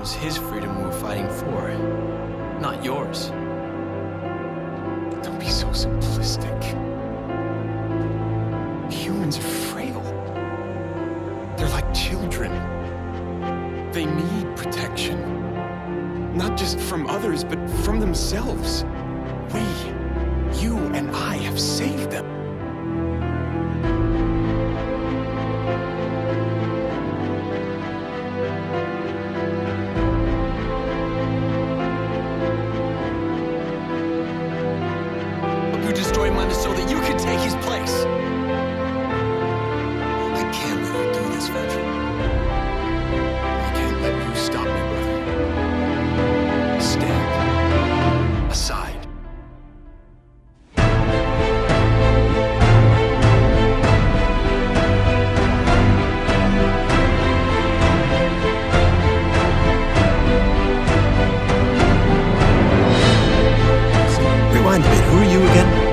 was his freedom we were fighting for, not yours. Don't be so simplistic. Humans are frail. They're like children. They need protection. Not just from others, but from themselves. We, you and I, have saved them. destroy Mundus so that you can take his place. I can't let you do this, Vergil. I can't let you stop me, brother. Stand aside. Rewind a bit. Who are you again?